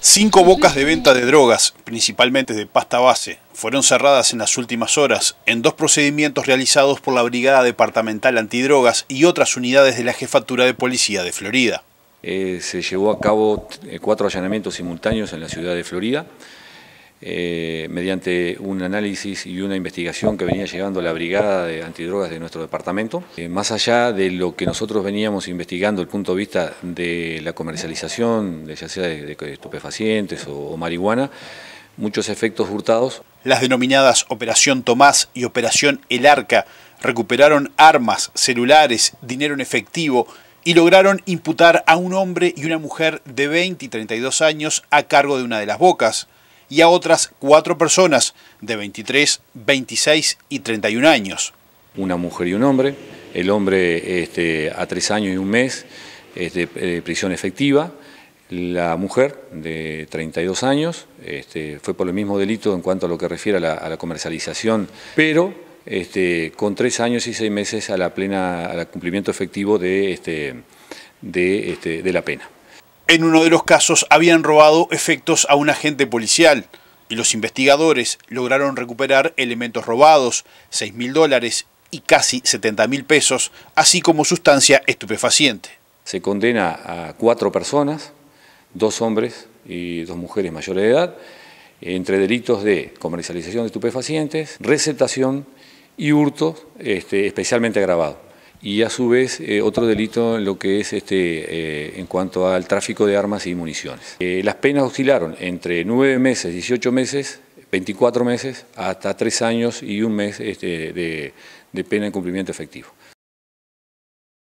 Cinco bocas de venta de drogas, principalmente de pasta base, fueron cerradas en las últimas horas en dos procedimientos realizados por la Brigada Departamental Antidrogas y otras unidades de la Jefatura de Policía de Florida. Eh, se llevó a cabo eh, cuatro allanamientos simultáneos en la ciudad de Florida. Eh, mediante un análisis y una investigación que venía llegando la Brigada de Antidrogas de nuestro departamento. Eh, más allá de lo que nosotros veníamos investigando, el punto de vista de la comercialización, de, ya sea de, estupefacientes o, marihuana, muchos efectos hurtados. Las denominadas Operación Tomás y Operación El Arca recuperaron armas, celulares, dinero en efectivo y lograron imputar a un hombre y una mujer de 20 y 32 años a cargo de una de las bocas y a otras cuatro personas de 23, 26 y 31 años. Una mujer y un hombre, el hombre este, a tres años y un mes de eh, prisión efectiva, la mujer de 32 años este, fue por el mismo delito en cuanto a lo que refiere a la, comercialización, pero este, con tres años y seis meses a la plena, al cumplimiento efectivo de, este, de la pena. En uno de los casos habían robado efectos a un agente policial y los investigadores lograron recuperar elementos robados, 6 mil dólares y casi 70 mil pesos, así como sustancia estupefaciente. Se condena a cuatro personas, dos hombres y dos mujeres mayores de edad, entre delitos de comercialización de estupefacientes, recetación y hurto este, especialmente agravado y a su vez eh, otro delito en lo que es este, eh, en cuanto al tráfico de armas y municiones. Eh, las penas oscilaron entre 9 meses, 18 meses, 24 meses, hasta 3 años y un mes este, de, de pena en cumplimiento efectivo.